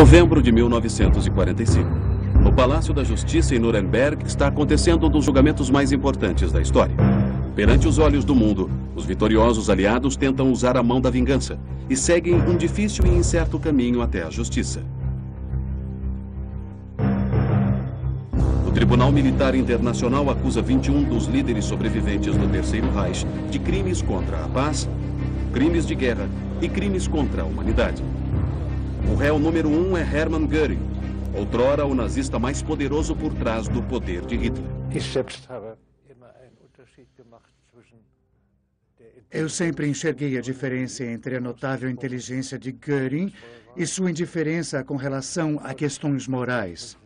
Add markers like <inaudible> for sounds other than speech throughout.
Novembro de 1945. No Palácio da Justiça em Nuremberg está acontecendo um dos julgamentos mais importantes da história. Perante os olhos do mundo, os vitoriosos aliados tentam usar a mão da vingança e seguem um difícil e incerto caminho até a justiça. O Tribunal Militar Internacional acusa 21 dos líderes sobreviventes do Terceiro Reich de crimes contra a paz, crimes de guerra e crimes contra a humanidade. O réu número um é Hermann Göring, outrora o nazista mais poderoso por trás do poder de Hitler. Eu sempre enxerguei a diferença entre a notável inteligência de Göring e sua indiferença com relação a questões morais.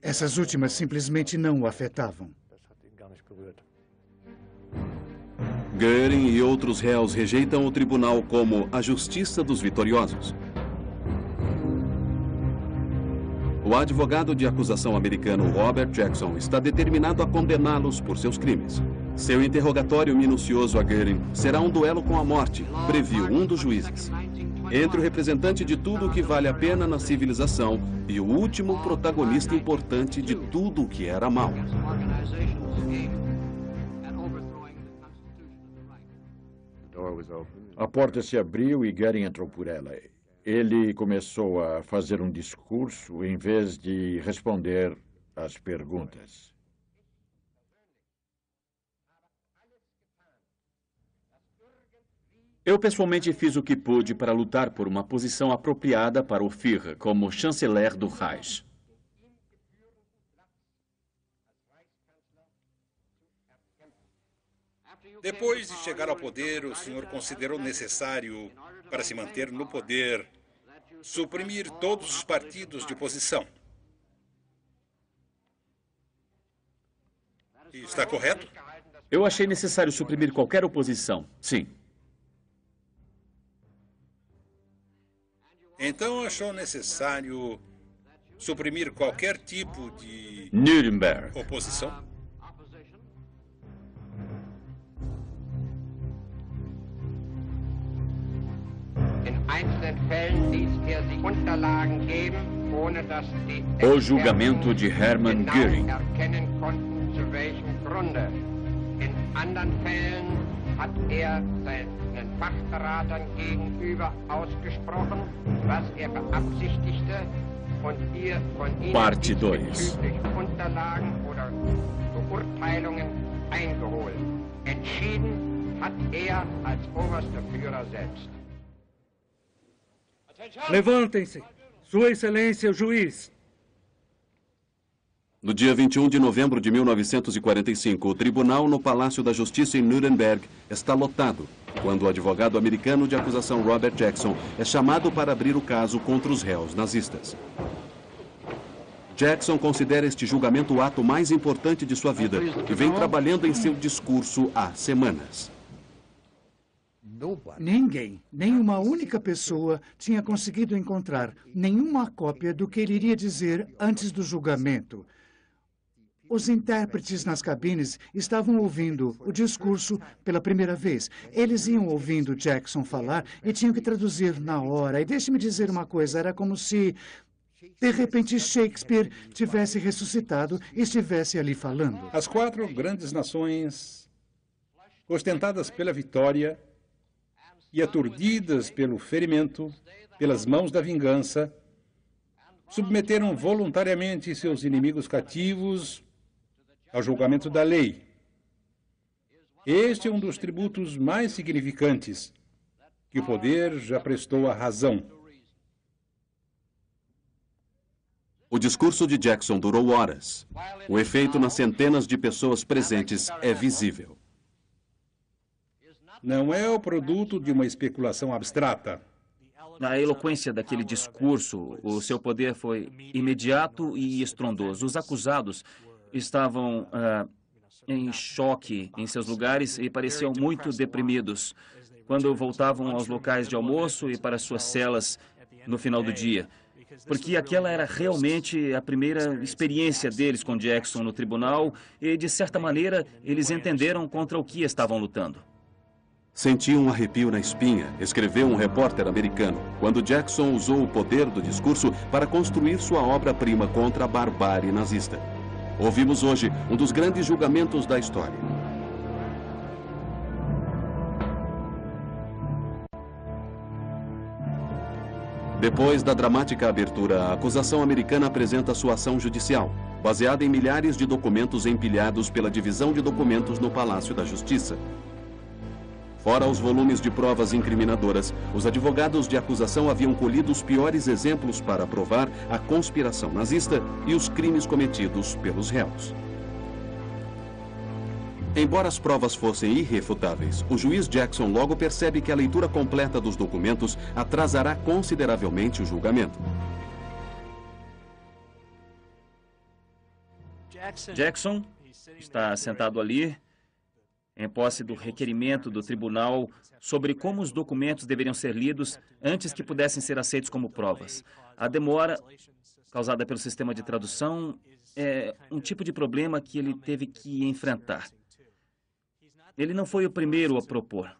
Essas últimas simplesmente não o afetavam. Göring e outros réus rejeitam o tribunal como a justiça dos vitoriosos. O advogado de acusação americano Robert Jackson está determinado a condená-los por seus crimes. Seu interrogatório minucioso a Göring será um duelo com a morte, previu um dos juízes. Entre o representante de tudo o que vale a pena na civilização e o último protagonista importante de tudo o que era mal. A porta se abriu e Gary entrou por ela. Ele começou a fazer um discurso em vez de responder às perguntas. Eu pessoalmente fiz o que pude para lutar por uma posição apropriada para o Führer como chanceler do Reich. Depois de chegar ao poder, o senhor considerou necessário, para se manter no poder, suprimir todos os partidos de oposição. Está correto? Eu achei necessário suprimir qualquer oposição, sim. Então achou necessário suprimir qualquer tipo de Nuremberg. oposição? O julgamento de Hermann Göring. In anderen Fällen hat er seinen Fachberatern gegenüber ausgesprochen, was er beabsichtigte und ihr von ihnen Parte 2 Unterlagen oder Beurteilungen eingeholt. Entschieden hat er als oberster Führer selbst. Levantem-se! Sua Excelência, o juiz! No dia 21 de novembro de 1945, o tribunal no Palácio da Justiça em Nuremberg está lotado, quando o advogado americano de acusação Robert Jackson é chamado para abrir o caso contra os réus nazistas. Jackson considera este julgamento o ato mais importante de sua vida e vem trabalhando em seu discurso há semanas. Ninguém, nenhuma única pessoa, tinha conseguido encontrar nenhuma cópia do que ele iria dizer antes do julgamento. Os intérpretes nas cabines estavam ouvindo o discurso pela primeira vez. Eles iam ouvindo Jackson falar e tinham que traduzir na hora. E deixe-me dizer uma coisa: era como se, de repente, Shakespeare tivesse ressuscitado e estivesse ali falando. As quatro grandes nações, ostentadas pela vitória e aturdidas pelo ferimento, pelas mãos da vingança, submeteram voluntariamente seus inimigos cativos ao julgamento da lei. Este é um dos tributos mais significantes que o poder já prestou à razão. O discurso de Jackson durou horas. O efeito nas centenas de pessoas presentes é visível. Não é o produto de uma especulação abstrata. Na eloquência daquele discurso, o seu poder foi imediato e estrondoso. Os acusados estavam uh, em choque em seus lugares e pareciam muito deprimidos quando voltavam aos locais de almoço e para suas celas no final do dia. Porque aquela era realmente a primeira experiência deles com Jackson no tribunal e, de certa maneira, eles entenderam contra o que estavam lutando. Senti um arrepio na espinha, escreveu um repórter americano, quando Jackson usou o poder do discurso para construir sua obra-prima contra a barbárie nazista. Ouvimos hoje um dos grandes julgamentos da história. Depois da dramática abertura, a acusação americana apresenta sua ação judicial, baseada em milhares de documentos empilhados pela Divisão de Documentos no Palácio da Justiça. Fora os volumes de provas incriminadoras, os advogados de acusação haviam colhido os piores exemplos para provar a conspiração nazista e os crimes cometidos pelos réus. Embora as provas fossem irrefutáveis, o juiz Jackson logo percebe que a leitura completa dos documentos atrasará consideravelmente o julgamento. Jackson está sentado ali, em posse do requerimento do tribunal sobre como os documentos deveriam ser lidos antes que pudessem ser aceitos como provas. A demora causada pelo sistema de tradução é um tipo de problema que ele teve que enfrentar. Ele não foi o primeiro a propor.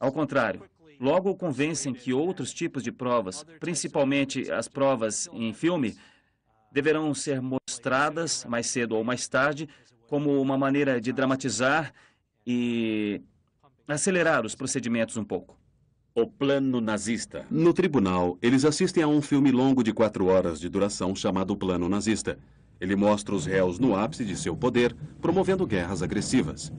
Ao contrário, logo o convencem que outros tipos de provas, principalmente as provas em filme, deverão ser mostradas mais cedo ou mais tarde como uma maneira de dramatizar e acelerar os procedimentos um pouco. O plano nazista. No tribunal, eles assistem a um filme longo de quatro horas de duração chamado Plano Nazista. Ele mostra os réus no ápice de seu poder, promovendo guerras agressivas.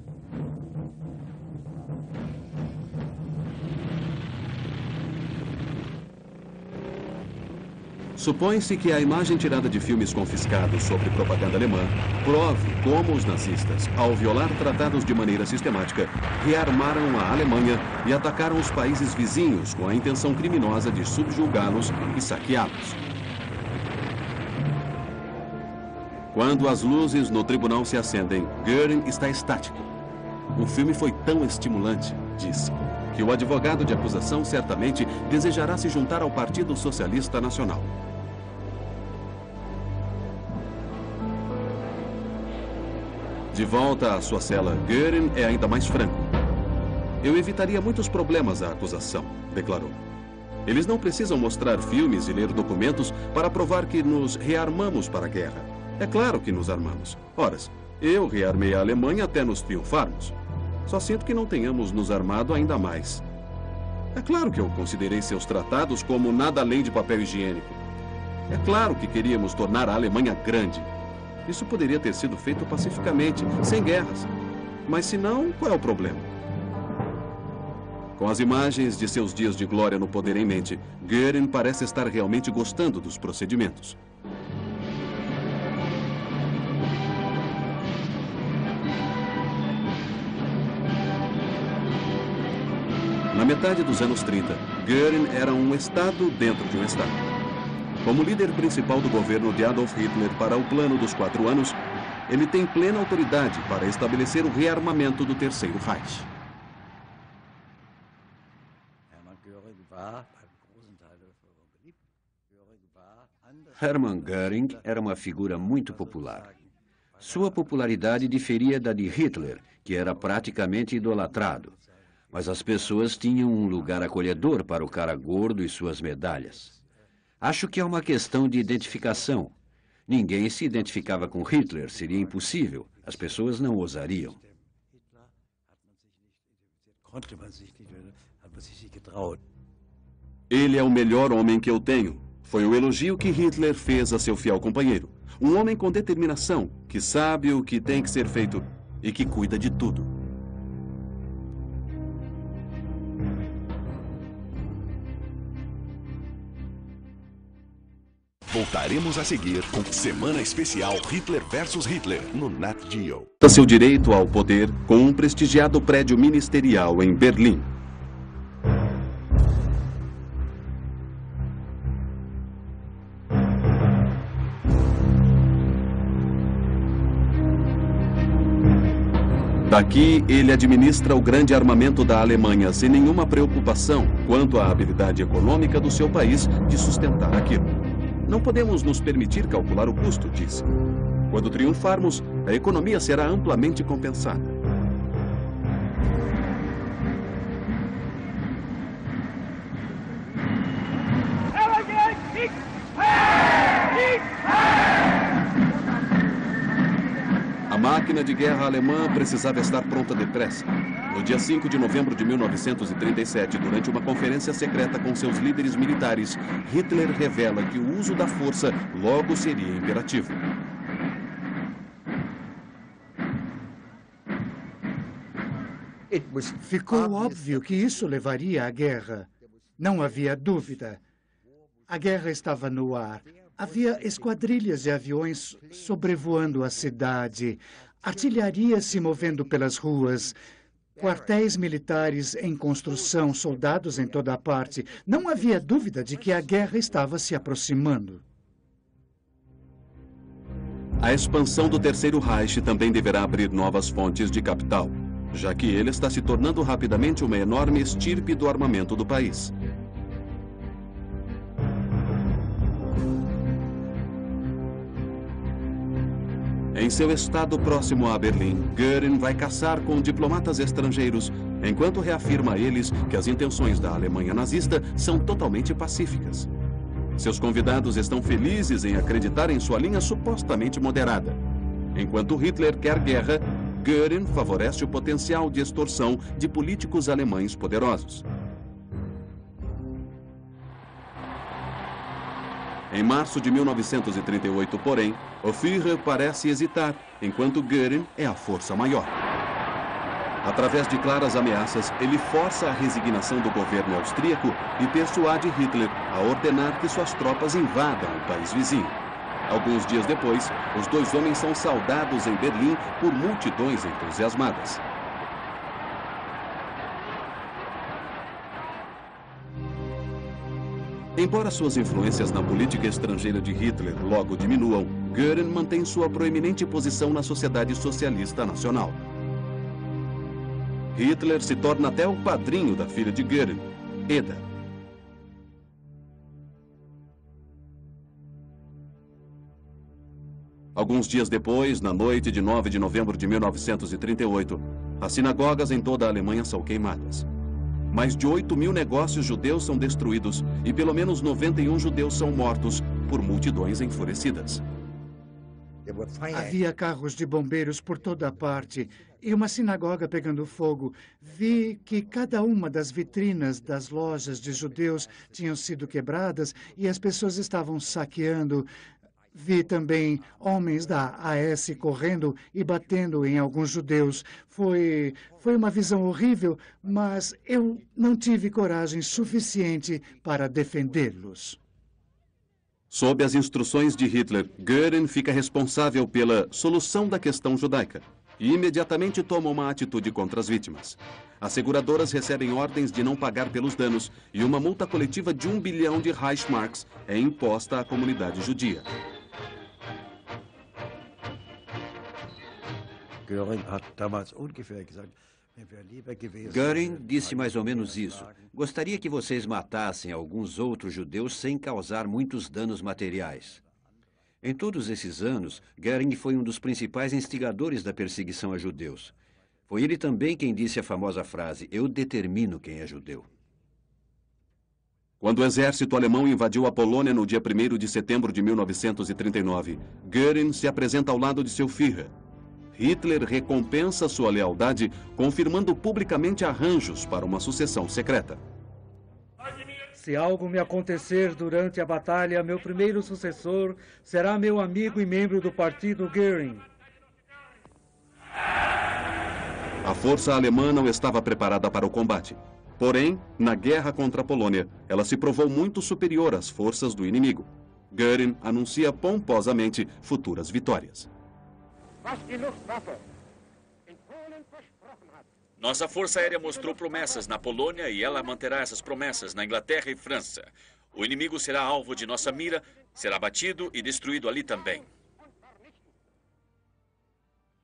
Supõe-se que a imagem tirada de filmes confiscados sobre propaganda alemã prove como os nazistas, ao violar tratados de maneira sistemática, rearmaram a Alemanha e atacaram os países vizinhos com a intenção criminosa de subjugá-los e saqueá-los. Quando as luzes no tribunal se acendem, Göring está estático. O filme foi tão estimulante, disse, que o advogado de acusação certamente desejará se juntar ao Partido Socialista Nacional. De volta à sua cela, Göring é ainda mais franco. Eu evitaria muitos problemas à acusação, declarou. Eles não precisam mostrar filmes e ler documentos para provar que nos rearmamos para a guerra. É claro que nos armamos. Horas, eu rearmei a Alemanha até nos triunfarmos. Só sinto que não tenhamos nos armado ainda mais. É claro que eu considerei seus tratados como nada além de papel higiênico. É claro que queríamos tornar a Alemanha grande. Isso poderia ter sido feito pacificamente, sem guerras. Mas se não, qual é o problema? Com as imagens de seus dias de glória no poder em mente, Goering parece estar realmente gostando dos procedimentos. Na metade dos anos 30, Göring era um Estado dentro de um Estado. Como líder principal do governo de Adolf Hitler para o plano dos quatro anos, ele tem plena autoridade para estabelecer o rearmamento do Terceiro Reich. Hermann Göring era uma figura muito popular. Sua popularidade diferia da de Hitler, que era praticamente idolatrado. Mas as pessoas tinham um lugar acolhedor para o cara gordo e suas medalhas. Acho que é uma questão de identificação. Ninguém se identificava com Hitler, seria impossível. As pessoas não ousariam. Ele é o melhor homem que eu tenho. Foi o elogio que Hitler fez a seu fiel companheiro. Um homem com determinação, que sabe o que tem que ser feito e que cuida de tudo. Voltaremos a seguir com Semana Especial Hitler vs Hitler no Nat Geo. Seu direito ao poder com um prestigiado prédio ministerial em Berlim. Daqui, ele administra o grande armamento da Alemanha sem nenhuma preocupação quanto à habilidade econômica do seu país de sustentar aquilo. Não podemos nos permitir calcular o custo, disse. Quando triunfarmos, a economia será amplamente compensada. A máquina de guerra alemã precisava estar pronta depressa. No dia 5 de novembro de 1937, durante uma conferência secreta com seus líderes militares, Hitler revela que o uso da força logo seria imperativo. Ficou óbvio que isso levaria à guerra. Não havia dúvida. A guerra estava no ar. Havia esquadrilhas de aviões sobrevoando a cidade, artilharia se movendo pelas ruas, quartéis militares em construção, soldados em toda parte. Não havia dúvida de que a guerra estava se aproximando. A expansão do Terceiro Reich também deverá abrir novas fontes de capital, já que ele está se tornando rapidamente uma enorme estirpe do armamento do país. Em seu estado próximo a Berlim, Göring vai caçar com diplomatas estrangeiros, enquanto reafirma a eles que as intenções da Alemanha nazista são totalmente pacíficas. Seus convidados estão felizes em acreditar em sua linha supostamente moderada. Enquanto Hitler quer guerra, Göring favorece o potencial de extorsão de políticos alemães poderosos. Em março de 1938, porém, o Führer parece hesitar, enquanto Göring é a força maior. Através de claras ameaças, ele força a resignação do governo austríaco e persuade Hitler a ordenar que suas tropas invadam o país vizinho. Alguns dias depois, os dois homens são saudados em Berlim por multidões entusiasmadas. Embora suas influências na política estrangeira de Hitler logo diminuam, Göring mantém sua proeminente posição na sociedade socialista nacional. Hitler se torna até o padrinho da filha de Göring, Eda. Alguns dias depois, na noite de 9 de novembro de 1938, as sinagogas em toda a Alemanha são queimadas. Mais de 8 mil negócios judeus são destruídos e pelo menos 91 judeus são mortos por multidões enfurecidas. Havia carros de bombeiros por toda parte e uma sinagoga pegando fogo. Vi que cada uma das vitrinas das lojas de judeus tinham sido quebradas e as pessoas estavam saqueando. Vi também homens da AS correndo e batendo em alguns judeus. Foi, foi uma visão horrível, mas eu não tive coragem suficiente para defendê-los. Sob as instruções de Hitler, Göring fica responsável pela solução da questão judaica e imediatamente toma uma atitude contra as vítimas. As seguradoras recebem ordens de não pagar pelos danos e uma multa coletiva de um bilhão de Reichsmarks é imposta à comunidade judia. Göring disse mais ou menos isso. Gostaria que vocês matassem alguns outros judeus sem causar muitos danos materiais. Em todos esses anos, Göring foi um dos principais instigadores da perseguição a judeus. Foi ele também quem disse a famosa frase: Eu determino quem é judeu. Quando o exército alemão invadiu a Polônia no dia 1 de setembro de 1939, Göring se apresenta ao lado de seu Führer, Hitler recompensa sua lealdade, confirmando publicamente arranjos para uma sucessão secreta. Se algo me acontecer durante a batalha, meu primeiro sucessor será meu amigo e membro do partido Göring. A força alemã não estava preparada para o combate. Porém, na guerra contra a Polônia, ela se provou muito superior às forças do inimigo. Göring anuncia pomposamente futuras vitórias. Nossa Força Aérea mostrou promessas na Polônia e ela manterá essas promessas na Inglaterra e França. O inimigo será alvo de nossa mira, será batido e destruído ali também.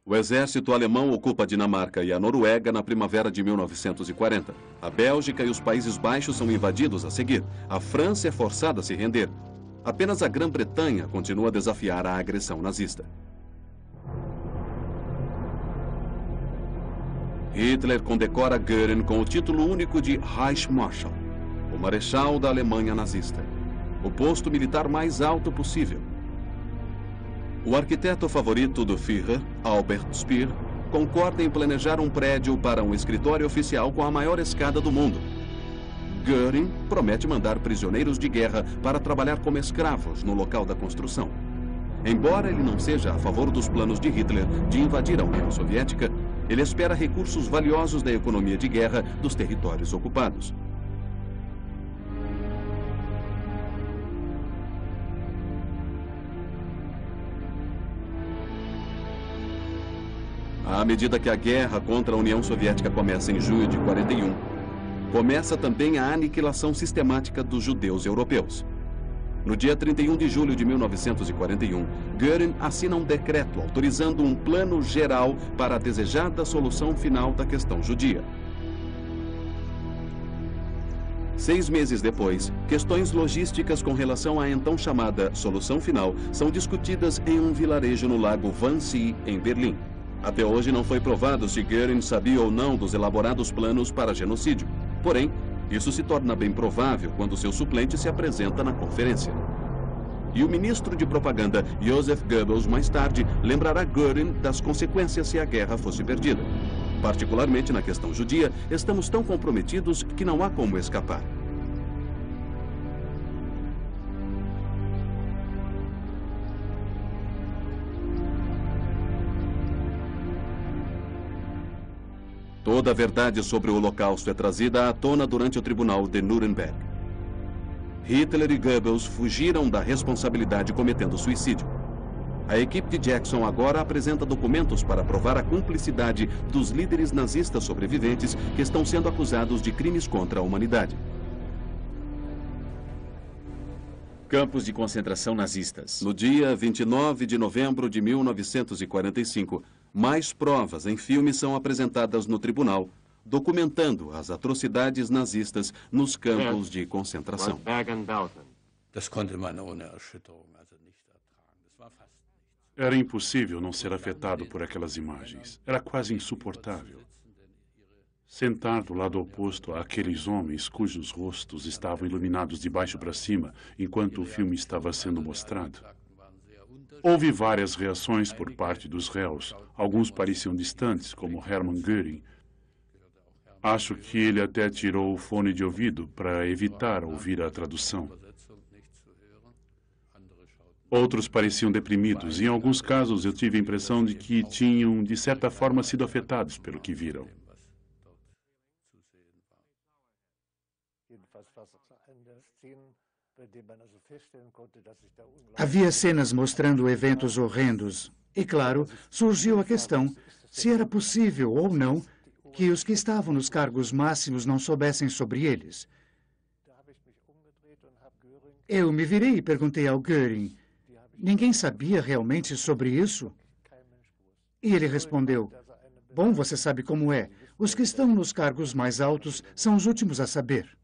O exército alemão ocupa a Dinamarca e a Noruega na primavera de 1940. A Bélgica e os Países Baixos são invadidos a seguir. A França é forçada a se render. Apenas a Grã-Bretanha continua a desafiar a agressão nazista. Hitler condecora Göring com o título único de Reichsmarschall, o marechal da Alemanha nazista, o posto militar mais alto possível. O arquiteto favorito do Führer, Albert Speer, concorda em planejar um prédio para um escritório oficial com a maior escada do mundo. Göring promete mandar prisioneiros de guerra para trabalhar como escravos no local da construção. Embora ele não seja a favor dos planos de Hitler de invadir a União Soviética, ele espera recursos valiosos da economia de guerra dos territórios ocupados. À medida que a guerra contra a União Soviética começa em junho de 41, começa também a aniquilação sistemática dos judeus europeus. No dia 31 de julho de 1941, Göring assina um decreto autorizando um plano geral para a desejada solução final da questão judia. Seis meses depois, questões logísticas com relação à então chamada solução final são discutidas em um vilarejo no lago Wannsee, em Berlim. Até hoje não foi provado se Göring sabia ou não dos elaborados planos para genocídio. Porém, isso se torna bem provável quando seu suplente se apresenta na conferência. E o ministro de propaganda, Joseph Goebbels, mais tarde, lembrará Göring das consequências se a guerra fosse perdida. Particularmente na questão judia, estamos tão comprometidos que não há como escapar. Toda a verdade sobre o Holocausto é trazida à tona durante o tribunal de Nuremberg. Hitler e Goebbels fugiram da responsabilidade cometendo suicídio. A equipe de Jackson agora apresenta documentos para provar a cumplicidade dos líderes nazistas sobreviventes que estão sendo acusados de crimes contra a humanidade. Campos de concentração nazistas. No dia 29 de novembro de 1945, mais provas em filmes são apresentadas no tribunal, documentando as atrocidades nazistas nos campos de concentração. Era impossível não ser afetado por aquelas imagens. Era quase insuportável. Sentar do lado oposto àqueles homens cujos rostos estavam iluminados de baixo para cima enquanto o filme estava sendo mostrado. Houve várias reações por parte dos réus. Alguns pareciam distantes, como Hermann Göring. Acho que ele até tirou o fone de ouvido para evitar ouvir a tradução. Outros pareciam deprimidos. Em alguns casos, eu tive a impressão de que tinham, de certa forma, sido afetados pelo que viram. Havia cenas mostrando eventos horrendos. E, claro, surgiu a questão se era possível ou não que os que estavam nos cargos máximos não soubessem sobre eles. Eu me virei e perguntei ao Göring: ninguém sabia realmente sobre isso? E ele respondeu: Bom, você sabe como é. Os que estão nos cargos mais altos são os últimos a saber.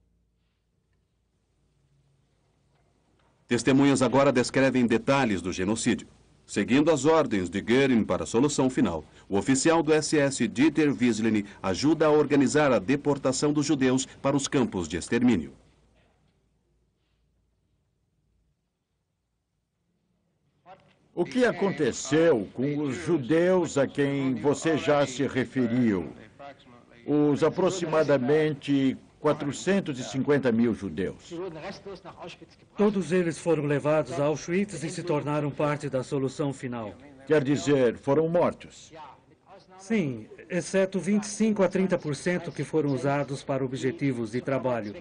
Testemunhas agora descrevem detalhes do genocídio. Seguindo as ordens de Göring para a solução final, o oficial do SS Dieter Wieslin ajuda a organizar a deportação dos judeus para os campos de extermínio. O que aconteceu com os judeus a quem você já se referiu? Os aproximadamente 450 mil judeus. Todos eles foram levados a Auschwitz e se tornaram parte da solução final. Quer dizer, foram mortos? Sim, exceto 25 a 30% que foram usados para objetivos de trabalho.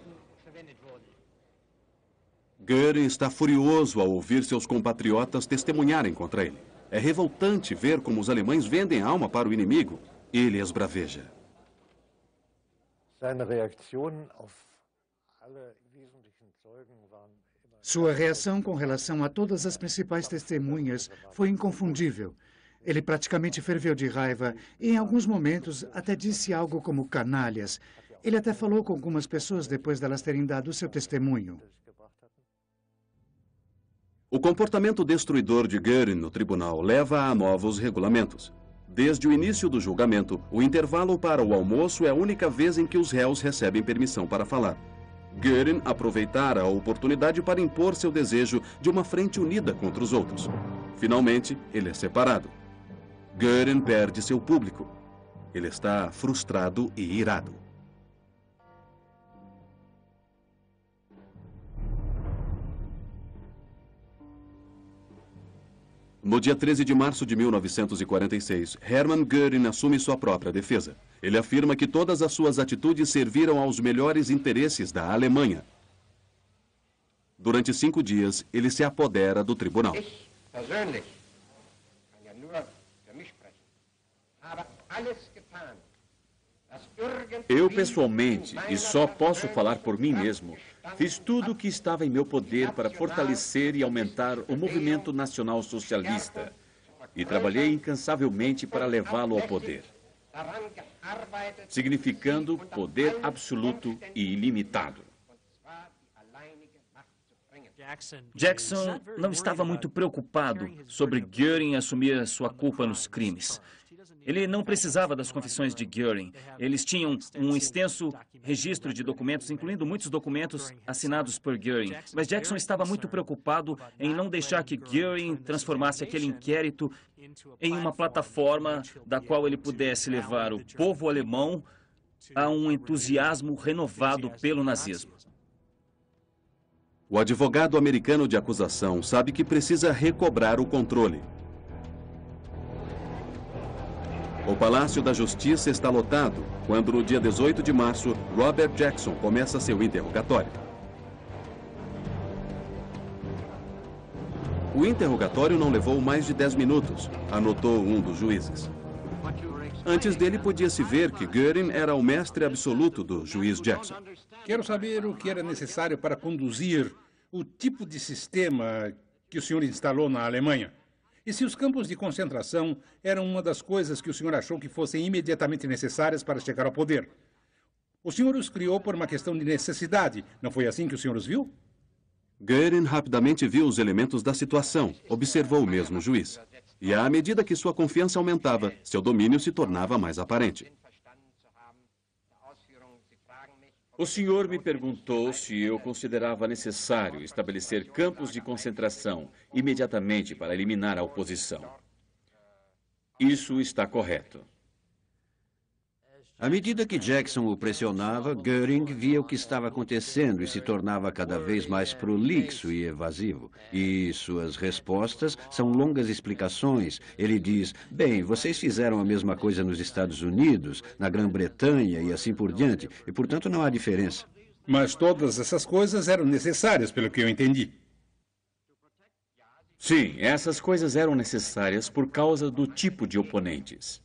Göring está furioso ao ouvir seus compatriotas testemunharem contra ele. É revoltante ver como os alemães vendem alma para o inimigo. Ele esbraveja. Sua reação com relação a todas as principais testemunhas foi inconfundível. Ele praticamente ferveu de raiva e, em alguns momentos, até disse algo como canalhas. Ele até falou com algumas pessoas depois delas terem dado seu testemunho. O comportamento destruidor de Göring no tribunal leva a novos regulamentos. Desde o início do julgamento, o intervalo para o almoço é a única vez em que os réus recebem permissão para falar. Göring aproveitara a oportunidade para impor seu desejo de uma frente unida contra os outros. Finalmente, ele é separado. Göring perde seu público. Ele está frustrado e irado. No dia 13 de março de 1946, Hermann Göring assume sua própria defesa. Ele afirma que todas as suas atitudes serviram aos melhores interesses da Alemanha. Durante cinco dias, ele se apodera do tribunal. Eu, pessoalmente, e só posso falar por mim mesmo, fiz tudo o que estava em meu poder para fortalecer e aumentar o movimento nacional socialista e trabalhei incansavelmente para levá-lo ao poder, significando poder absoluto e ilimitado. Jackson não estava muito preocupado sobre Göring assumir sua culpa nos crimes. Ele não precisava das confissões de Göring. Eles tinham um extenso registro de documentos, incluindo muitos documentos assinados por Göring. Mas Jackson estava muito preocupado em não deixar que Göring transformasse aquele inquérito em uma plataforma da qual ele pudesse levar o povo alemão a um entusiasmo renovado pelo nazismo. O advogado americano de acusação sabe que precisa recobrar o controle. O Palácio da Justiça está lotado quando, no dia 18 de março, Robert Jackson começa seu interrogatório. O interrogatório não levou mais de 10 minutos, anotou um dos juízes. Antes dele, podia-se ver que Göring era o mestre absoluto do juiz Jackson. Quero saber o que era necessário para conduzir o tipo de sistema que o senhor instalou na Alemanha. E se os campos de concentração eram uma das coisas que o senhor achou que fossem imediatamente necessárias para chegar ao poder? O senhor os criou por uma questão de necessidade. Não foi assim que o senhor os viu? Goering rapidamente viu os elementos da situação, observou o mesmo juiz. E à medida que sua confiança aumentava, seu domínio se tornava mais aparente. O senhor me perguntou se eu considerava necessário estabelecer campos de concentração imediatamente para eliminar a oposição. Isso está correto. À medida que Jackson o pressionava, Goering via o que estava acontecendo e se tornava cada vez mais prolixo e evasivo. E suas respostas são longas explicações. Ele diz: Bem, vocês fizeram a mesma coisa nos Estados Unidos, na Grã-Bretanha e assim por diante, e portanto não há diferença. Mas todas essas coisas eram necessárias, pelo que eu entendi. Sim, essas coisas eram necessárias por causa do tipo de oponentes.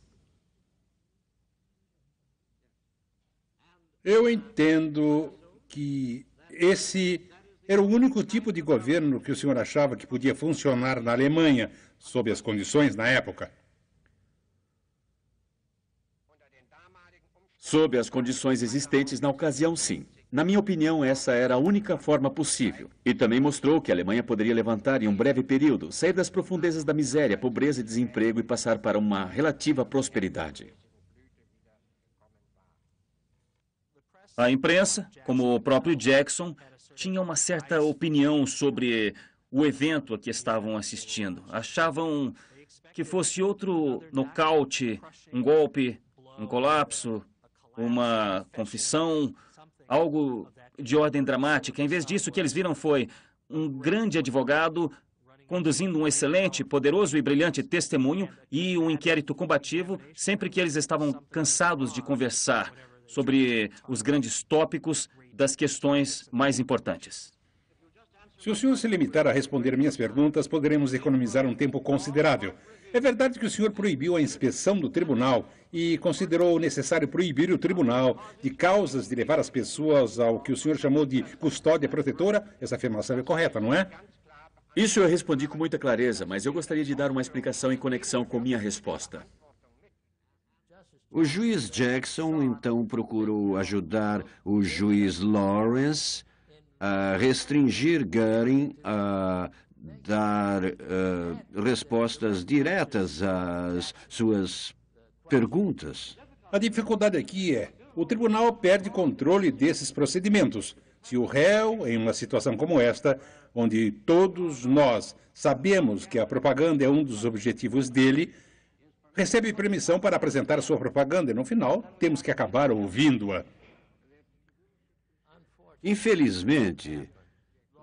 Eu entendo que esse era o único tipo de governo que o senhor achava que podia funcionar na Alemanha, sob as condições na época. Sob as condições existentes na ocasião, sim. Na minha opinião, essa era a única forma possível. E também mostrou que a Alemanha poderia levantar em um breve período, sair das profundezas da miséria, pobreza e desemprego e passar para uma relativa prosperidade. A imprensa, como o próprio Jackson, tinha uma certa opinião sobre o evento a que estavam assistindo. Achavam que fosse outro nocaute, um golpe, um colapso, uma confissão, algo de ordem dramática. Em vez disso, o que eles viram foi um grande advogado conduzindo um excelente, poderoso e brilhante testemunho e um inquérito combativo sempre que eles estavam cansados de conversar sobre os grandes tópicos das questões mais importantes. Se o senhor se limitar a responder minhas perguntas, poderemos economizar um tempo considerável. É verdade que o senhor proibiu a inspeção do tribunal e considerou necessário proibir o tribunal de causas de levar as pessoas ao que o senhor chamou de custódia protetora? Essa afirmação é correta, não é? Isso eu respondi com muita clareza, mas eu gostaria de dar uma explicação em conexão com minha resposta. O juiz Jackson então procurou ajudar o juiz Lawrence a restringir Goering a dar uh, respostas diretas às suas perguntas. A dificuldade aqui é: o tribunal perde controle desses procedimentos. Se o réu, em uma situação como esta, onde todos nós sabemos que a propaganda é um dos objetivos dele, recebe permissão para apresentar sua propaganda e, no final, temos que acabar ouvindo-a. Infelizmente,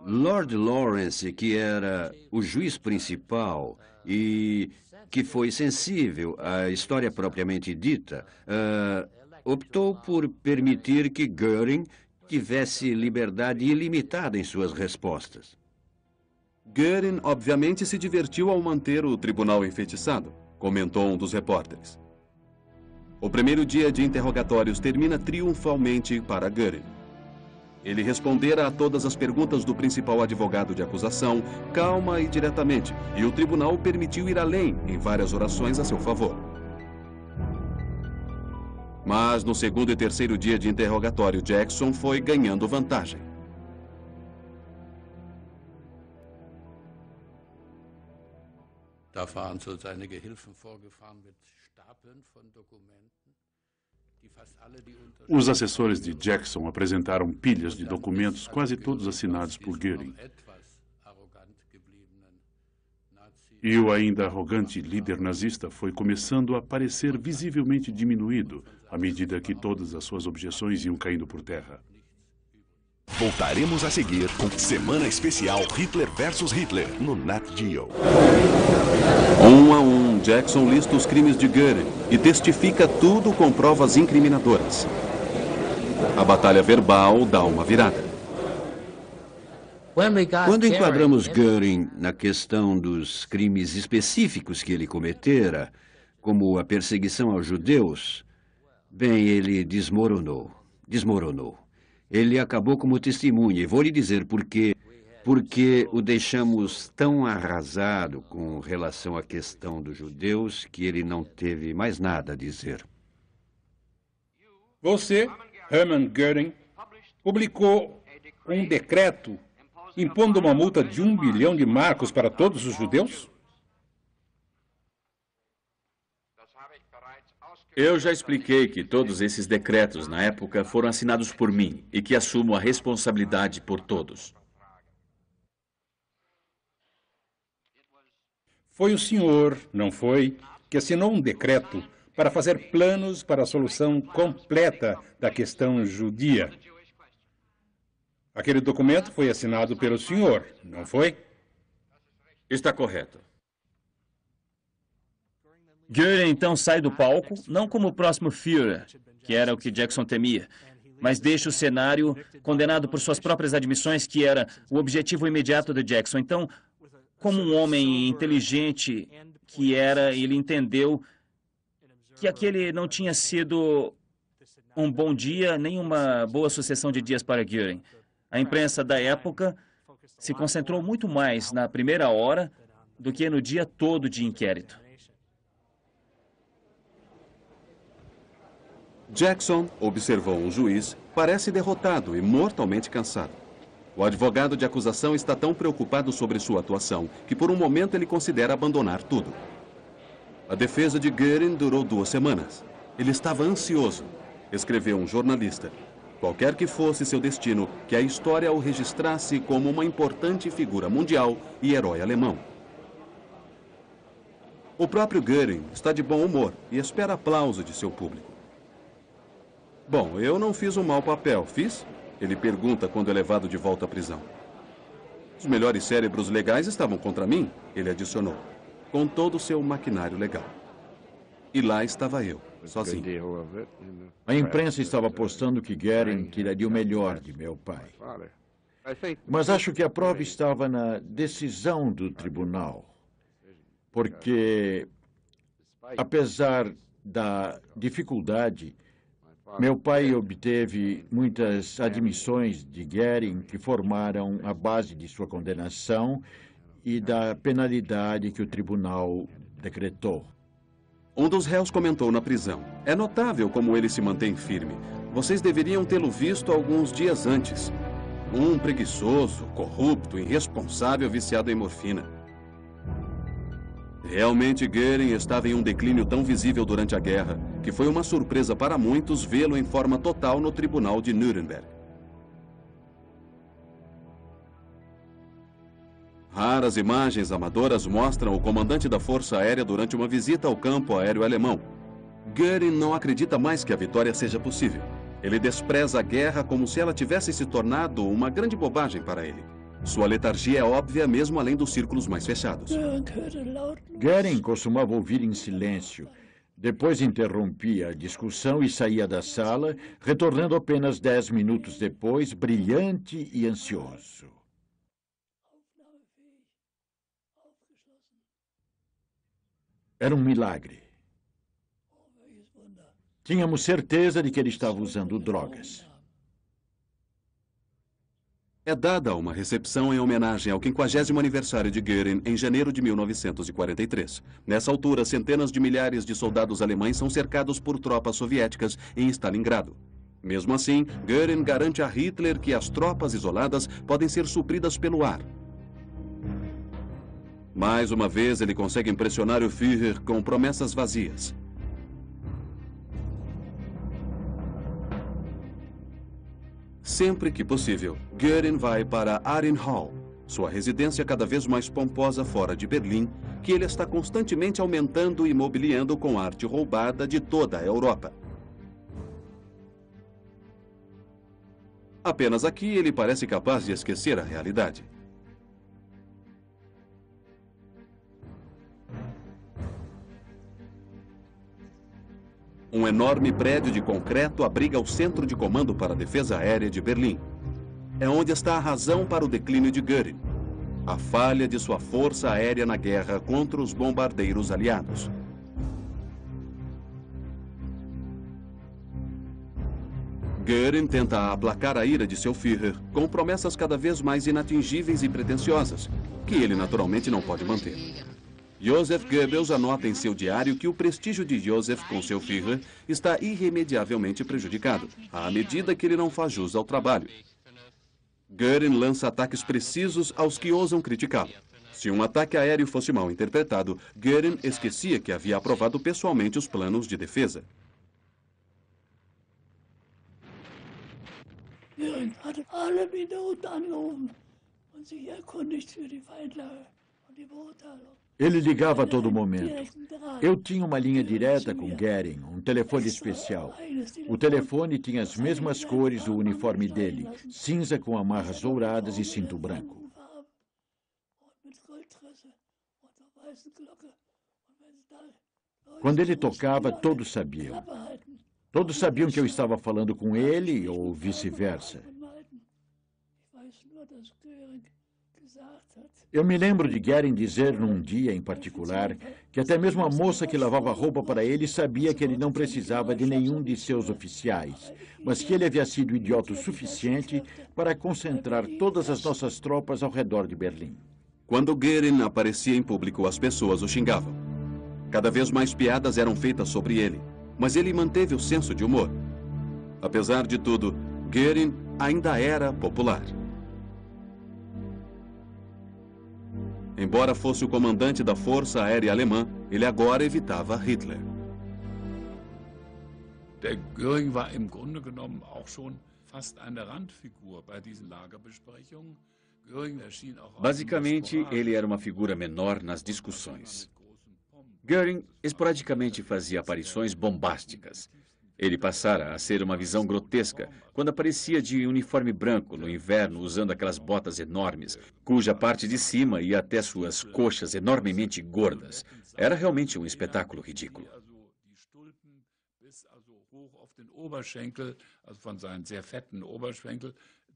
Lord Lawrence, que era o juiz principal e que foi sensível à história propriamente dita, uh, optou por permitir que Göring tivesse liberdade ilimitada em suas respostas. Göring, obviamente, se divertiu ao manter o tribunal enfeitiçado, comentou um dos repórteres. O primeiro dia de interrogatórios termina triunfalmente para Göring. Ele respondera a todas as perguntas do principal advogado de acusação, calma e diretamente, e o tribunal permitiu ir além em várias orações a seu favor. Mas no segundo e terceiro dia de interrogatório, Jackson foi ganhando vantagem. Da waren so seine Gehilfen vorgefahren mit Stapeln von Dokumenten. Os assessores de Jackson apresentaram pilhas de documentos, quase todos assinados por Goering. E o ainda arrogante líder nazista foi começando a parecer visivelmente diminuído à medida que todas as suas objeções iam caindo por terra. Voltaremos a seguir com Semana Especial Hitler versus Hitler no Nat Geo. Um a um, Jackson lista os crimes de Goering e testifica tudo com provas incriminadoras. A batalha verbal dá uma virada. Quando enquadramos Goering na questão dos crimes específicos que ele cometera, como a perseguição aos judeus, bem, ele desmoronou. Desmoronou. Ele acabou como testemunha, e vou lhe dizer por quê. Porque o deixamos tão arrasado com relação à questão dos judeus que ele não teve mais nada a dizer. Você, Hermann Göring, publicou um decreto impondo uma multa de um bilhão de marcos para todos os judeus? Eu já expliquei que todos esses decretos na época foram assinados por mim e que assumo a responsabilidade por todos. Foi o senhor, não foi, que assinou um decreto para fazer planos para a solução completa da questão judia. Aquele documento foi assinado pelo senhor, não foi? Está correto. Goering então sai do palco, não como o próximo Führer, que era o que Jackson temia, mas deixa o cenário condenado por suas próprias admissões, que era o objetivo imediato de Jackson. Então, como um homem inteligente que era, ele entendeu que aquele não tinha sido um bom dia, nem uma boa sucessão de dias para Goering. A imprensa da época se concentrou muito mais na primeira hora do que no dia todo de inquérito. Jackson, observou um juiz, parece derrotado e mortalmente cansado. O advogado de acusação está tão preocupado sobre sua atuação que por um momento ele considera abandonar tudo. A defesa de Goering durou duas semanas. Ele estava ansioso, escreveu um jornalista. Qualquer que fosse seu destino, que a história o registrasse como uma importante figura mundial e herói alemão. O próprio Goering está de bom humor e espera aplauso de seu público. Bom, eu não fiz um mau papel, fiz? Ele pergunta quando é levado de volta à prisão. Os melhores cérebros legais estavam contra mim, ele adicionou, com todo o seu maquinário legal. E lá estava eu, sozinho. A imprensa estava apostando que Goering tiraria o melhor de meu pai. Mas acho que a prova estava na decisão do tribunal. Porque, apesar da dificuldade, meu pai obteve muitas admissões de Goering que formaram a base de sua condenação e da penalidade que o tribunal decretou. Um dos réus comentou na prisão. É notável como ele se mantém firme. Vocês deveriam tê-lo visto alguns dias antes. Um preguiçoso, corrupto, irresponsável, viciado em morfina. Realmente Goering estava em um declínio tão visível durante a guerra que foi uma surpresa para muitos vê-lo em forma total no tribunal de Nuremberg. Raras imagens amadoras mostram o comandante da Força Aérea durante uma visita ao campo aéreo alemão. Göring não acredita mais que a vitória seja possível. Ele despreza a guerra como se ela tivesse se tornado uma grande bobagem para ele. Sua letargia é óbvia mesmo além dos círculos mais fechados. Göring costumava ouvir em silêncio. Depois interrompia a discussão e saía da sala, retornando apenas dez minutos depois, brilhante e ansioso. Era um milagre. Tínhamos certeza de que ele estava usando drogas. É dada uma recepção em homenagem ao 50 aniversário de Göring em janeiro de 1943. Nessa altura, centenas de milhares de soldados alemães são cercados por tropas soviéticas em Stalingrado. Mesmo assim, Göring garante a Hitler que as tropas isoladas podem ser supridas pelo ar. Mais uma vez, ele consegue impressionar o Führer com promessas vazias. Sempre que possível, Göring vai para Hall, sua residência cada vez mais pomposa fora de Berlim, que ele está constantemente aumentando e mobiliando com arte roubada de toda a Europa. Apenas aqui ele parece capaz de esquecer a realidade. Um enorme prédio de concreto abriga o Centro de Comando para a Defesa Aérea de Berlim. É onde está a razão para o declínio de Göring. A falha de sua força aérea na guerra contra os bombardeiros aliados. Göring tenta aplacar a ira de seu Führer com promessas cada vez mais inatingíveis e pretensiosas, que ele naturalmente não pode manter. Joseph Goebbels anota em seu diário que o prestígio de Joseph com seu Führer está irremediavelmente prejudicado, à medida que ele não faz jus ao trabalho. Göring lança ataques precisos aos que ousam criticá-lo. Se um ataque aéreo fosse mal interpretado, Göring esquecia que havia aprovado pessoalmente os planos de defesa. Göring. Ele ligava a todo momento. Eu tinha uma linha direta com Gering, um telefone especial. O telefone tinha as mesmas cores do uniforme dele, cinza com amarras douradas e cinto branco. Quando ele tocava, todos sabiam. Todos sabiam que eu estava falando com ele ou vice-versa. Eu me lembro de Guerin dizer num dia em particular que até mesmo a moça que lavava roupa para ele sabia que ele não precisava de nenhum de seus oficiais, mas que ele havia sido idiota o suficiente para concentrar todas as nossas tropas ao redor de Berlim. Quando Guerin aparecia em público, as pessoas o xingavam. Cada vez mais piadas eram feitas sobre ele, mas ele manteve o senso de humor. Apesar de tudo, Goering ainda era popular. Embora fosse o comandante da Força Aérea Alemã, ele agora evitava Hitler. Der Göring war im Grunde genommen auch schon fast eine Randfigur bei diesen Lagerbesprechungen. Basicamente, ele era uma figura menor nas discussões. Göring esporadicamente fazia aparições bombásticas. Ele passara a ser uma visão grotesca quando aparecia de uniforme branco no inverno usando aquelas botas enormes, cuja parte de cima ia até suas coxas enormemente gordas. Era realmente um espetáculo ridículo.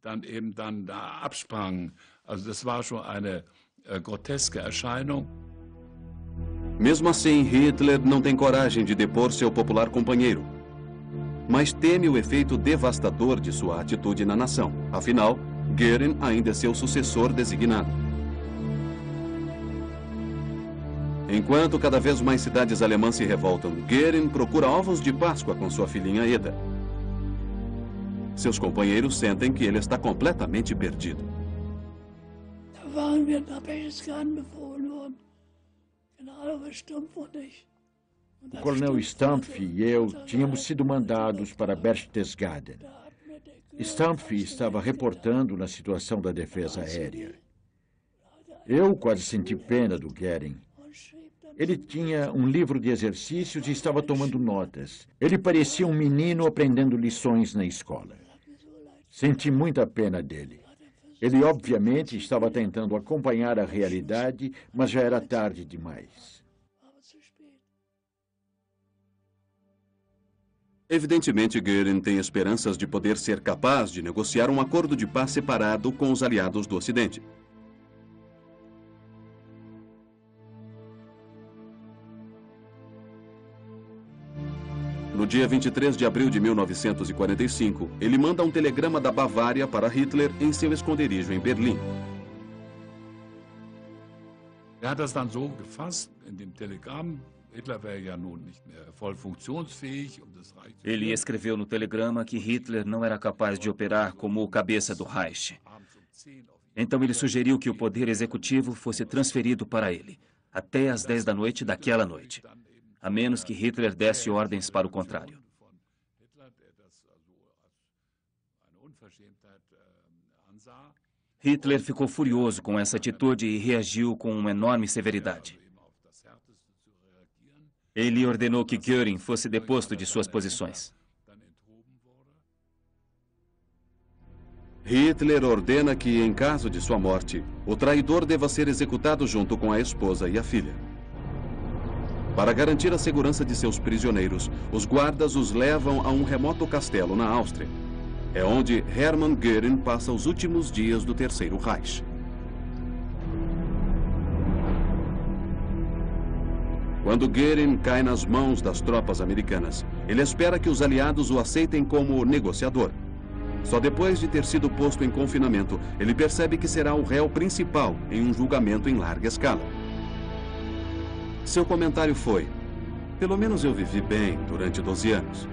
Dann eben dann da. Also das war schon eine äh, groteske Erscheinung. Mesmo assim, Hitler não tem coragem de depor seu popular companheiro, mas teme o efeito devastador de sua atitude na nação. Afinal, Goering ainda é seu sucessor designado. Enquanto cada vez mais cidades alemãs se revoltam, Goering procura ovos de Páscoa com sua filhinha Eda. Seus companheiros sentem que ele está completamente perdido. O coronel Stampf e eu tínhamos sido mandados para Berchtesgaden. Stampf estava reportando na situação da defesa aérea. Eu quase senti pena do Goering. Ele tinha um livro de exercícios e estava tomando notas. Ele parecia um menino aprendendo lições na escola. Senti muita pena dele. Ele, obviamente, estava tentando acompanhar a realidade, mas já era tarde demais. Evidentemente, Goering tem esperanças de poder ser capaz de negociar um acordo de paz separado com os aliados do Ocidente. No dia 23 de abril de 1945, ele manda um telegrama da Bavária para Hitler em seu esconderijo em Berlim. Er hat das dann so gefasst dem Ele escreveu no telegrama que Hitler não era capaz de operar como o cabeça do Reich. Então ele sugeriu que o poder executivo fosse transferido para ele, até às 10 da noite daquela noite a menos que Hitler desse ordens para o contrário. Hitler ficou furioso com essa atitude e reagiu com uma enorme severidade. Ele ordenou que Göring fosse deposto de suas posições. Hitler ordena que, em caso de sua morte, o traidor deva ser executado junto com a esposa e a filha. Para garantir a segurança de seus prisioneiros, os guardas os levam a um remoto castelo na Áustria. É onde Hermann Göring passa os últimos dias do Terceiro Reich. Quando Goering cai nas mãos das tropas americanas, ele espera que os aliados o aceitem como negociador. Só depois de ter sido posto em confinamento, ele percebe que será o réu principal em um julgamento em larga escala. Seu comentário foi: Pelo menos eu vivi bem durante 12 anos.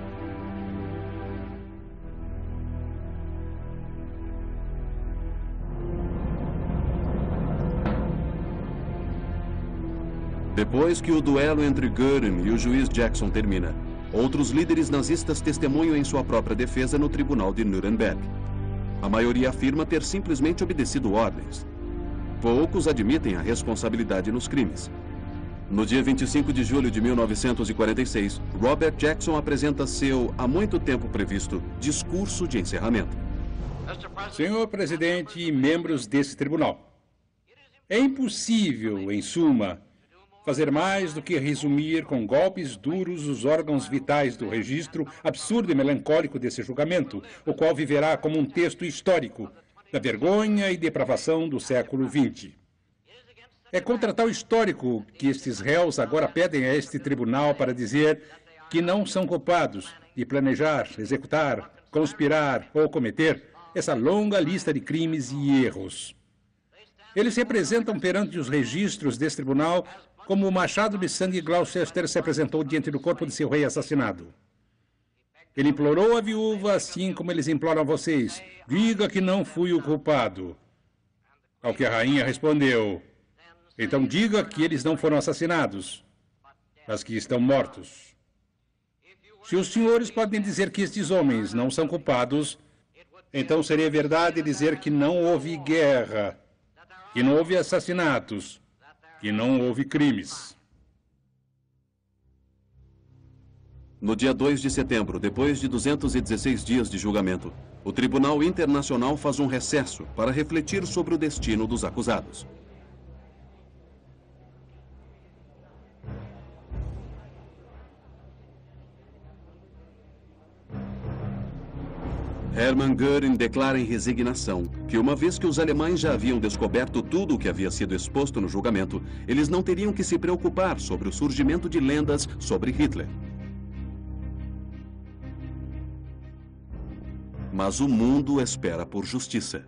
Depois que o duelo entre Göring e o juiz Jackson termina, outros líderes nazistas testemunham em sua própria defesa no tribunal de Nuremberg. A maioria afirma ter simplesmente obedecido ordens. Poucos admitem a responsabilidade nos crimes. No dia 25 de julho de 1946, Robert Jackson apresenta seu, há muito tempo previsto, discurso de encerramento. Senhor presidente e membros desse tribunal, é impossível, em suma, fazer mais do que resumir com golpes duros os órgãos vitais do registro absurdo e melancólico desse julgamento, o qual viverá como um texto histórico da vergonha e depravação do século XX. É contra tal histórico que estes réus agora pedem a este tribunal para dizer que não são culpados de planejar, executar, conspirar ou cometer essa longa lista de crimes e erros. Eles se apresentam perante os registros desse tribunal como o machado de sangue Gloucester se apresentou diante do corpo de seu rei assassinado. Ele implorou a viúva, assim como eles imploram a vocês: diga que não fui o culpado. Ao que a rainha respondeu: então diga que eles não foram assassinados, mas que estão mortos. Se os senhores podem dizer que estes homens não são culpados, então seria verdade dizer que não houve guerra, que não houve assassinatos, que não houve crimes. No dia 2 de setembro, depois de 216 dias de julgamento, o Tribunal Internacional faz um recesso para refletir sobre o destino dos acusados. Hermann Göring declara em resignação que, uma vez que os alemães já haviam descoberto tudo o que havia sido exposto no julgamento, eles não teriam que se preocupar sobre o surgimento de lendas sobre Hitler. Mas o mundo espera por justiça.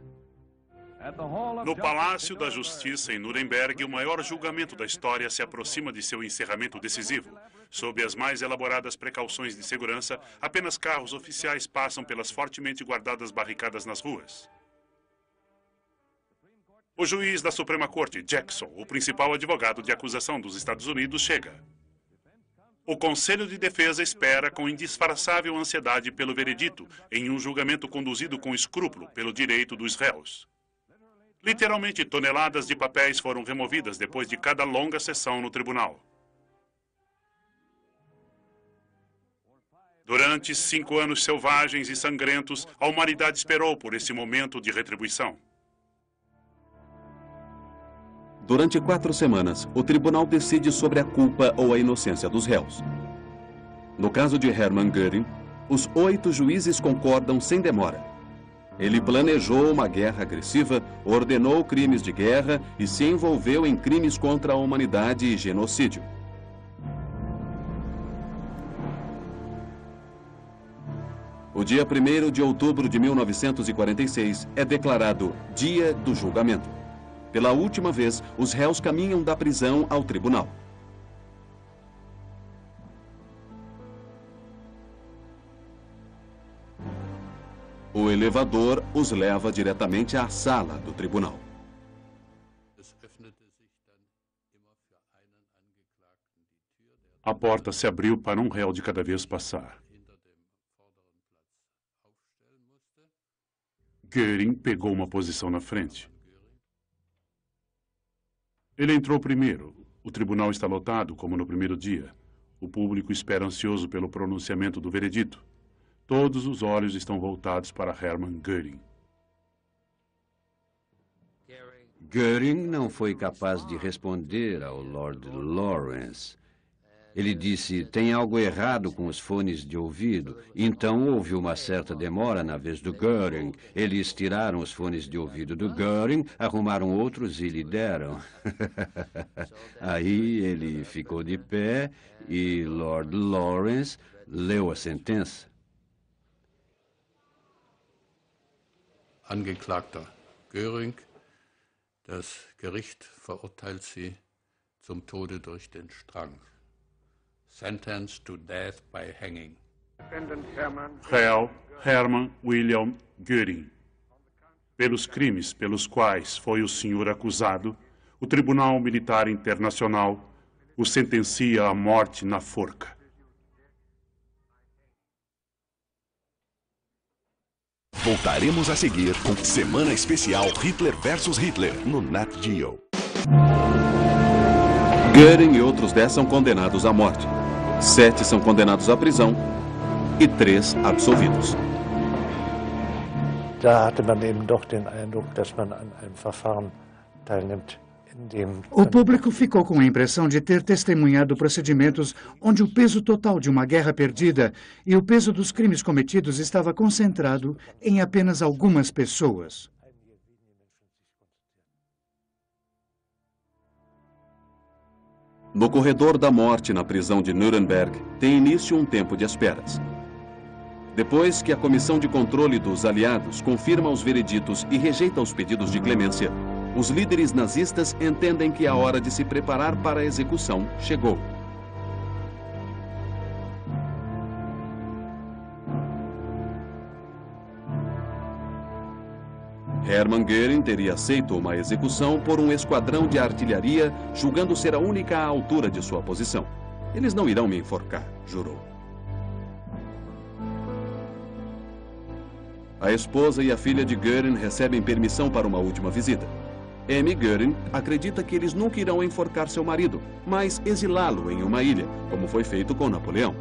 No Palácio da Justiça em Nuremberg, o maior julgamento da história se aproxima de seu encerramento decisivo. Sob as mais elaboradas precauções de segurança, apenas carros oficiais passam pelas fortemente guardadas barricadas nas ruas. O juiz da Suprema Corte, Jackson, o principal advogado de acusação dos Estados Unidos, chega. O Conselho de Defesa espera com indisfarçável ansiedade pelo veredito, em um julgamento conduzido com escrúpulo pelo direito dos réus. Literalmente, toneladas de papéis foram removidas depois de cada longa sessão no tribunal. Durante cinco anos selvagens e sangrentos, a humanidade esperou por esse momento de retribuição. Durante quatro semanas, o tribunal decide sobre a culpa ou a inocência dos réus. No caso de Hermann Göring, os oito juízes concordam sem demora. Ele planejou uma guerra agressiva, ordenou crimes de guerra e se envolveu em crimes contra a humanidade e genocídio. O dia 1 de outubro de 1946 é declarado Dia do Julgamento. Pela última vez, os réus caminham da prisão ao tribunal. O elevador os leva diretamente à sala do tribunal. A porta se abriu para um réu de cada vez passar. Göring pegou uma posição na frente. Ele entrou primeiro. O tribunal está lotado, como no primeiro dia. O público espera ansioso pelo pronunciamento do veredito. Todos os olhos estão voltados para Hermann Göring. Göring não foi capaz de responder ao Lord Lawrence. Ele disse: tem algo errado com os fones de ouvido. Então houve uma certa demora na vez do Göring. Eles tiraram os fones de ouvido do Göring, arrumaram outros e lhe deram. <laughs> Aí ele ficou de pé e Lord Lawrence leu a sentença. Angeklagter Göring, das Gericht verurteilt sie zum Tode durch den Strang sentenced to death by hanging. Réu Hermann William Göring. Pelos crimes pelos quais foi o senhor acusado, o Tribunal Militar Internacional o sentencia à morte na forca. Voltaremos a seguir com Semana Especial Hitler vs Hitler no Nat Geo. Göring e outros dez são condenados à morte. Sete são condenados à prisão e três absolvidos. Da hatte man eben doch den Eindruck, dass man an einem Verfahren teilnimmt. O público ficou com a impressão de ter testemunhado procedimentos onde o peso total de uma guerra perdida e o peso dos crimes cometidos estava concentrado em apenas algumas pessoas. No corredor da morte na prisão de Nuremberg, tem início um tempo de esperas. Depois que a comissão de controle dos aliados confirma os vereditos e rejeita os pedidos de clemência, os líderes nazistas entendem que a hora de se preparar para a execução chegou. Hermann Göring teria aceito uma execução por um esquadrão de artilharia, julgando ser a única altura de sua posição. Eles não irão me enforcar, jurou. A esposa e a filha de Göring recebem permissão para uma última visita. Amy Göring acredita que eles nunca irão enforcar seu marido, mas exilá-lo em uma ilha, como foi feito com Napoleão.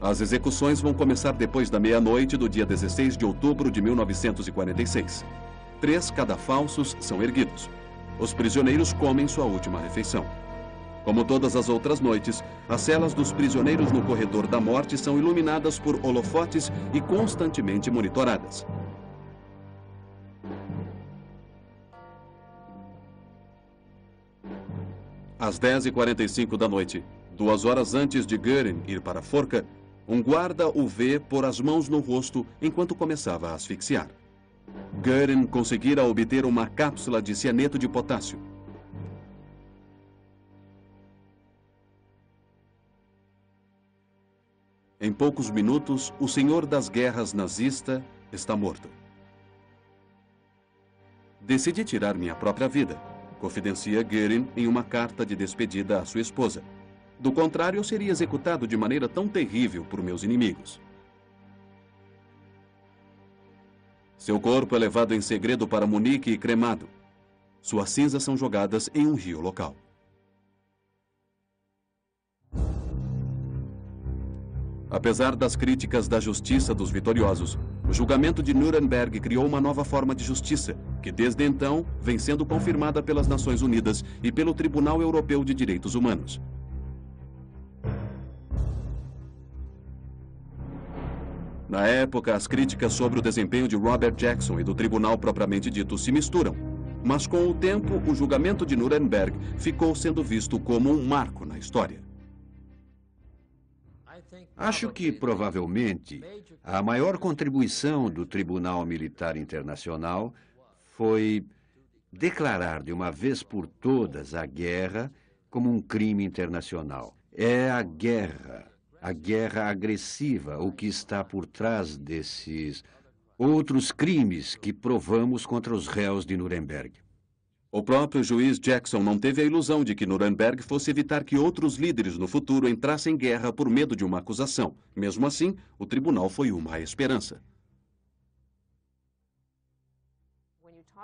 As execuções vão começar depois da meia-noite do dia 16 de outubro de 1946. Três cadafalsos são erguidos. Os prisioneiros comem sua última refeição. Como todas as outras noites, as celas dos prisioneiros no corredor da morte são iluminadas por holofotes e constantemente monitoradas. Às 10h45 da noite, duas horas antes de Göring ir para a forca, um guarda o vê pôr as mãos no rosto enquanto começava a asfixiar. Göring conseguira obter uma cápsula de cianeto de potássio. Em poucos minutos, o senhor das guerras nazista está morto. Decidi tirar minha própria vida, confidencia Göring em uma carta de despedida à sua esposa. Do contrário, eu seria executado de maneira tão terrível por meus inimigos. Seu corpo é levado em segredo para Munique e cremado. Suas cinzas são jogadas em um rio local. Apesar das críticas da justiça dos vitoriosos, o julgamento de Nuremberg criou uma nova forma de justiça, que desde então vem sendo confirmada pelas Nações Unidas e pelo Tribunal Europeu de Direitos Humanos. Na época, as críticas sobre o desempenho de Robert Jackson e do tribunal propriamente dito se misturam. Mas com o tempo, o julgamento de Nuremberg ficou sendo visto como um marco na história. Acho que, provavelmente, a maior contribuição do Tribunal Militar Internacional foi declarar de uma vez por todas a guerra como um crime internacional. É a guerra, a guerra agressiva, o que está por trás desses outros crimes que provamos contra os réus de Nuremberg. O próprio juiz Jackson não teve a ilusão de que Nuremberg fosse evitar que outros líderes no futuro entrassem em guerra por medo de uma acusação. Mesmo assim, o tribunal foi uma esperança.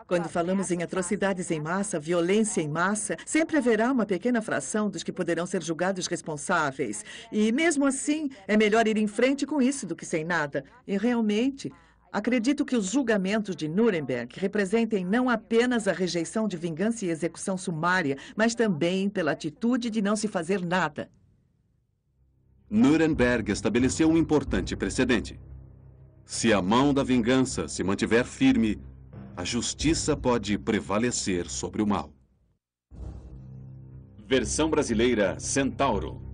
Quando falamos em atrocidades em massa, violência em massa, sempre haverá uma pequena fração dos que poderão ser julgados responsáveis. E mesmo assim, é melhor ir em frente com isso do que sem nada. E realmente, Acredito que os julgamentos de Nuremberg representem não apenas a rejeição de vingança e execução sumária, mas também pela atitude de não se fazer nada. Nuremberg estabeleceu um importante precedente. Se a mão da vingança se mantiver firme, a justiça pode prevalecer sobre o mal. Versão brasileira Centauro.